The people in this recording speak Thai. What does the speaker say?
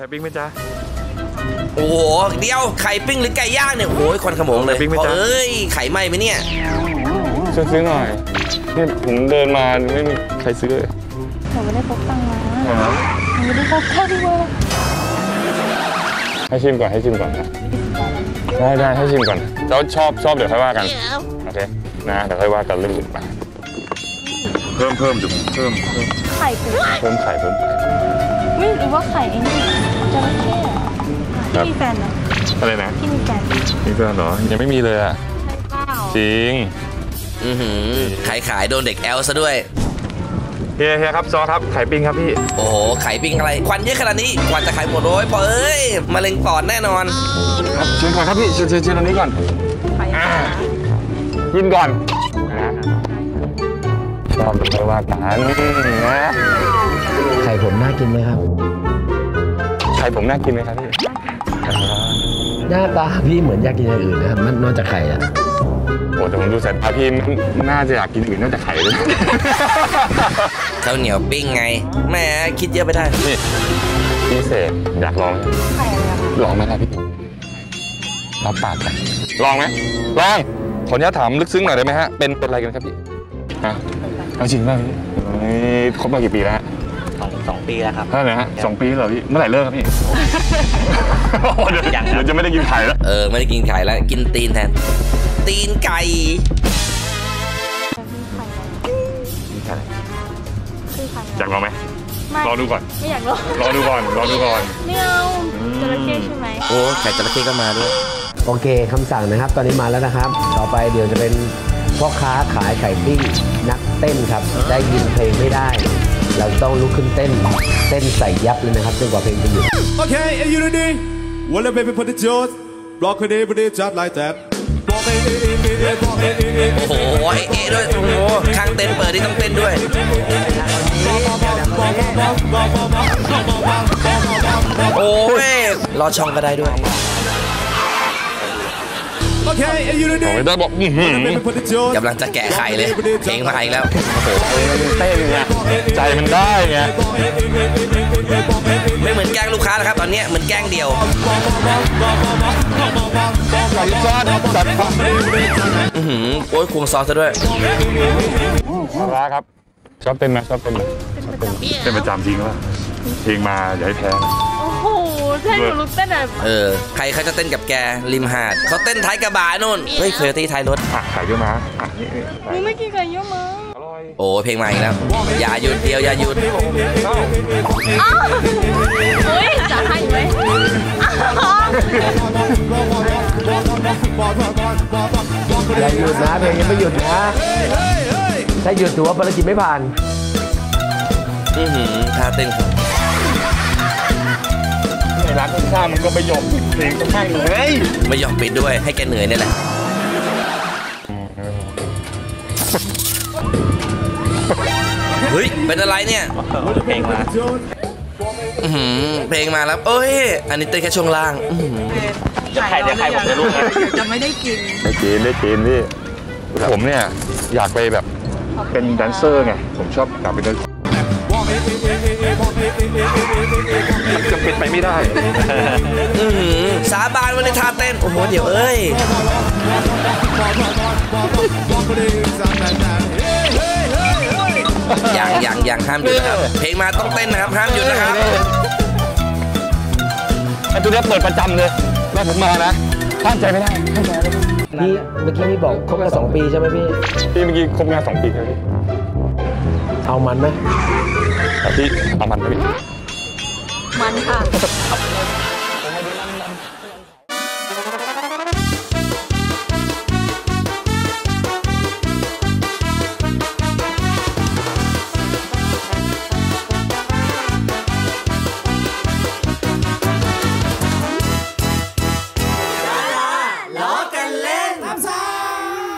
ไข่ปิ้งไหมจ๊ะ โอ้โห เดียวไข่ปิ้งหรือไก่ย่างเนี่ยโอ้ยควันขโมงเลยปิ้งไหมจ๊ะ เอ้ยไข่ไหม้ไหมเนี่ย ช่วยซื้อหน่อยนี่ผมเดินมาไม่มีใครซื้อเลยหนูไม่ได้พกตังค์มาหนูไม่ได้พกตังค์มาให้ชิมก่อนให้ชิมก่อนนะได้ได้ให้ชิมก่อนแล้วชอบชอบเดี๋ยวค่อยว่ากันโอเคนะเดี๋ยวค่อยว่ากันเรื่องอื่นไป พิ่มเพิ่มเดี๋ยวผมเพิ่มเพิ่มไข่เป็ดเพิ่มไข่เพิ่มไข่ไม่หรือว่าไข่ไอ้นี่จระเข้อะครับพี่มีแฟนไหมอะไรนะพี่มีแฟนใช่มีเพื่อนเหรอยังไม่มีเลยอะเปล่าจริงอือหือขายขายโดนเด็กแอลซะด้วยเฮียเฮียครับซอครับไข่ปิ้งครับพี่ โอ้โหไข่ปิ้งอะไรควันเยอะขนาดนี้กว่าจะขายหมดโอ้ยพอเอ้ยมะเร็งปอดแน่นอนครับเชิญก่อนครับพี่เชิญเชิญเชิญตรงนี้ก่อนไข่อ่ากินก่อนนะ ชอบเป็นไม่ว่ากันนะไข่ผมน่ากินไหมครับไข่ผมน่ากินไหมครับพี่หน้าตาพี่เหมือนอยากกินอย่างอื่นนะครับมันนอกจากไข่อะโอ้แต่ผมดูสายตาพี่น่าจะอยากกินอื่นนอกจากไข่เลยข้าวเหนียวปิ้งไงแหมคิดเยอะไปได้นี่พิเศษอยากลองไหมไข่อะไรอะลองไหมครับพี่รับปากกันลองไหมลองขออนุญาตถามลึกซึ้งหน่อยได้ไหมฮะเป็นเป็นอะไรกันครับพี่ฮะ เอาจริงป่ะพี่เฮ้ยคบมากี่ปีแล้วฮะสองสองปีแล้วครับเท่าไหร่ฮะสองปีเหรอพี่เมื่อไหร่เลิกครับพี่เดี๋ยวยังครับเดี๋ยวจะไม่ได้กินไข่แล้ว เออ ไม่ได้กินไข่แล้ว กินตีนแทน ตีนไก่คือไข่อะไรอยากลองไหมไม่รอดูก่อน ไม่อยากลองรอดูก่อนรอดูก่อนไม่เอาจระเข้ใช่ไหมโอ้ไข่จระเข้ก็มาด้วย โอเคคำสั่งนะครับ ตอนนี้มาแล้วนะครับ ต่อไปเดี๋ยวจะเป็น พ่อค้าขายไข่ปิ้งนักเต้นครับ ได้ยินเพลงไม่ได้ เราต้องลุกขึ้นเต้น เต้นใส่ยับเลยนะครับจนกว่าเพลงจะหยุด Okay, are you ready? Well, then, baby, put the jaws. Block it, put it just like that. Block it, it, it, it, it, block it, it, it, โอ้โหไอเอด้วยโอ้โหข้างเต้นเปิดนี่ต้องเต้นด้วย โอ้ยรอช่องก็ได้ด้วย Okay, are you ผม ready? ไม่ได้บอกอื้อหือ Well, then, baby, put the jaws. กำลังจะแกะไข่เลย เพลงมาอีกแล้ว โอ้โหเต้นไงใจมันได้ไงไม่เหมือนแกล้งลูกค้านะครับ ตอนเนี้ยเหมือนแกล้งเดียวไก่ซอสจัดไปอือหือโอ้ยควงซอสซะด้วยมาลาครับชอบเต้นไหมชอบเต้นไหมชอบเต้นเต้นประจำจริงป่ะเพลงมาอย่าให้แพ้ นะโอ้โหใช่หนูรู้เต้นแบบเออใครเขาจะเต้นกับแกริมหาดเขาเต้นท้ายกระบะนู่นเฮ้ยเคยตีท้ายรถอะไข่เยอะมาอะนี่นี่หนูไม่กินไก่เยอะมั้งอร่อยโอ้เพลงมาอีกแล้วอย่าหยุดเดียวอย่าหยุดอ้าวเฮ้ยจะให้ไหมอ้าวอย่าหยุดนะเพลงยังไม่หยุดนะถ้าหยุดถือว่าภารกิจไม่ผ่านอือหือท่าเต้น เขาในร้านข้างๆมันก็ไปหยอกเพลงข้างๆเฮ้ยไม่ยอมปิดด้วยให้แกเหนื่อยนี่แหละเฮ้ยเป็นอะไรเนี่ยเพลงมาเพลงมาแล้วเอ้ย อันนี้เต้นแค่ช่วงล่างอื้อหือเดี๋ยวใครเดี๋ยวใครผมจะรู้นะจะไม่ได้กินได้กินได้กินพี่ผมเนี่ยอยากไปแบบเป็นแดนเซอร์ไง ผมชอบอยากเป็นแดนเซอร์มัน จะเป็นไปไม่ได้ อื้อหือสาบานวันในท่าเต้น โอ้โห เดี๋ยวเอ้ยยังยังยังห้ามหยุดนะครับ เพลงมาต้องเต้นนะครับ ห้ามหยุดนะครับ ไอ้ตัวเนี้ยเปิดประจำเลยแม่ผมมานะห้ามใจไม่ได้ห้ามใจไม่ได้พี่เมื่อกี้พี่บอกคบกันสองปีใช่ไหมพี่ พี่เมื่อกี้คบงานสองปีแล้วพี่ เอามันไหมแต่ พี่เอามันไปพี่มันค่ะ